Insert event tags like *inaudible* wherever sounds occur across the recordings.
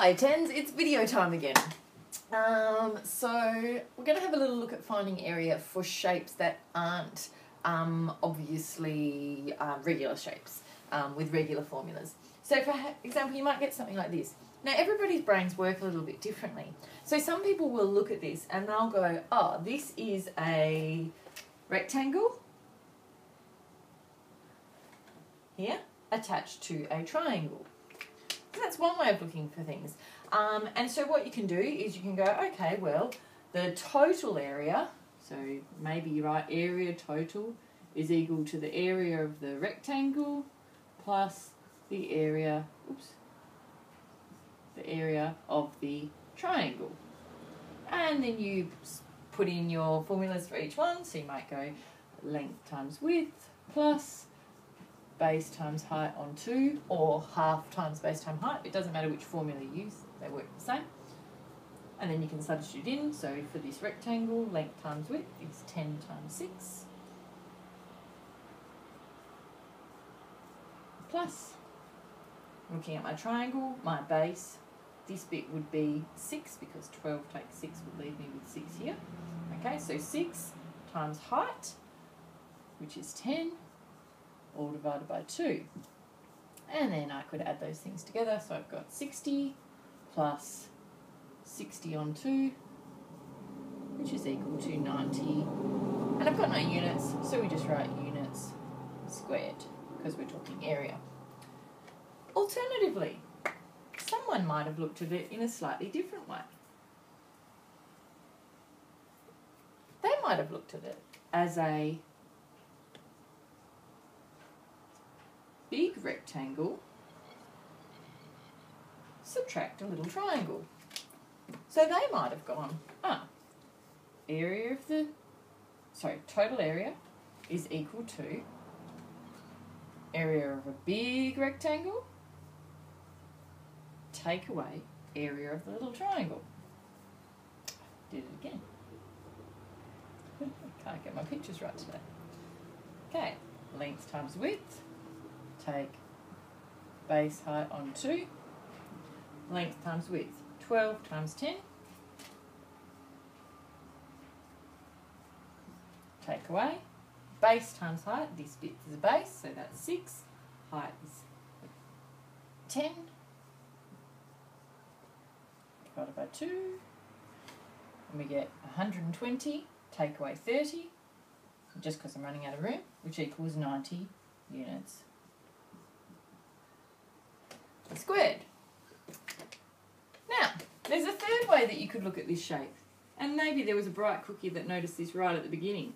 Hi tens, it's video time again. Um, so we're going to have a little look at finding area for shapes that aren't um, obviously uh, regular shapes um, with regular formulas. So for example, you might get something like this. Now everybody's brains work a little bit differently. So some people will look at this and they'll go, oh, this is a rectangle here attached to a triangle. That's one way of looking for things. Um, and so what you can do is you can go, okay, well, the total area, so maybe you write area total is equal to the area of the rectangle plus the area, oops, the area of the triangle. And then you put in your formulas for each one, so you might go length times width plus base times height on 2 or half times base times height. It doesn't matter which formula you use, they work the same. And then you can substitute in, so for this rectangle, length times width is 10 times 6 plus, looking at my triangle, my base, this bit would be 6 because 12 takes 6 would leave me with 6 here. Okay, so 6 times height, which is 10, all divided by 2. And then I could add those things together. So I've got 60 plus 60 on 2, which is equal to 90. And I've got no units, so we just write units squared, because we're talking area. Alternatively, someone might have looked at it in a slightly different way. They might have looked at it as a big rectangle, subtract a little triangle. So they might have gone, ah, area of the, sorry, total area is equal to area of a big rectangle, take away area of the little triangle. Did it again. *laughs* Can't get my pictures right today. Okay, length times width take base height on 2, length times width, 12 times 10, take away, base times height, this bit is a base, so that's 6, height is 10, divided by 2, and we get 120, take away 30, just because I'm running out of room, which equals 90 units squared. Now, there's a third way that you could look at this shape. And maybe there was a bright cookie that noticed this right at the beginning.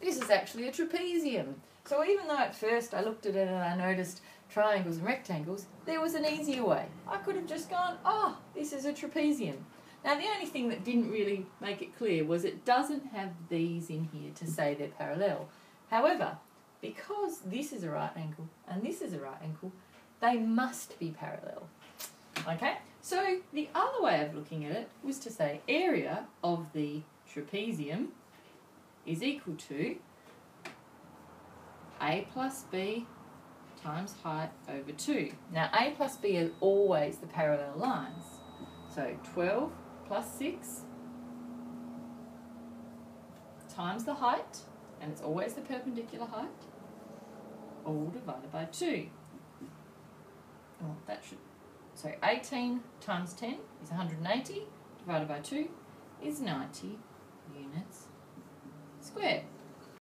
This is actually a trapezium. So even though at first I looked at it and I noticed triangles and rectangles, there was an easier way. I could have just gone, oh, this is a trapezium. Now the only thing that didn't really make it clear was it doesn't have these in here to say they're parallel. However, because this is a right angle and this is a right angle, they must be parallel. Okay, so the other way of looking at it was to say area of the trapezium is equal to a plus b times height over 2. Now a plus b are always the parallel lines. So 12 plus 6 times the height, and it's always the perpendicular height, all divided by 2 oh, that should, so 18 times 10 is 180, divided by 2 is 90 units squared.